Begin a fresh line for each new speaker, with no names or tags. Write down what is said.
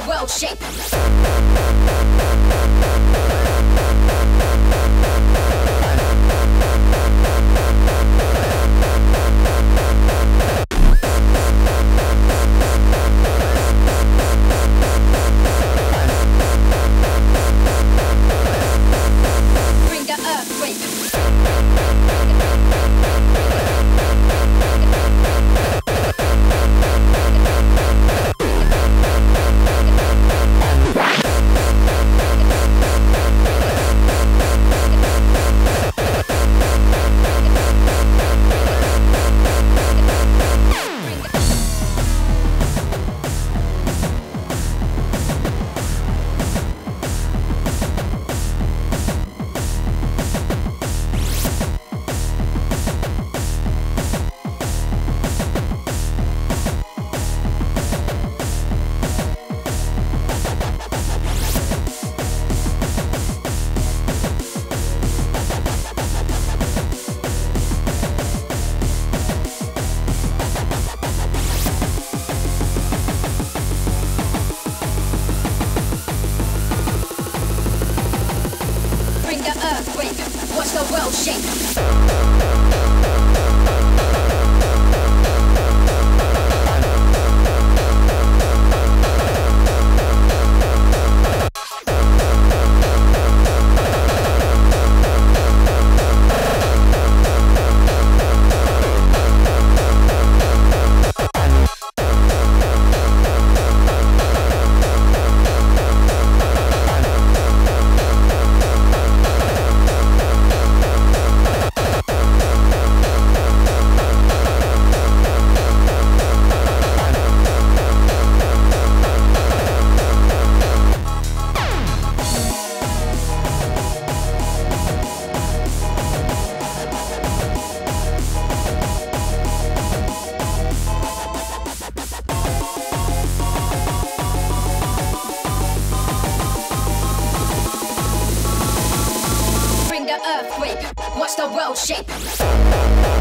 the world shake. Watch world.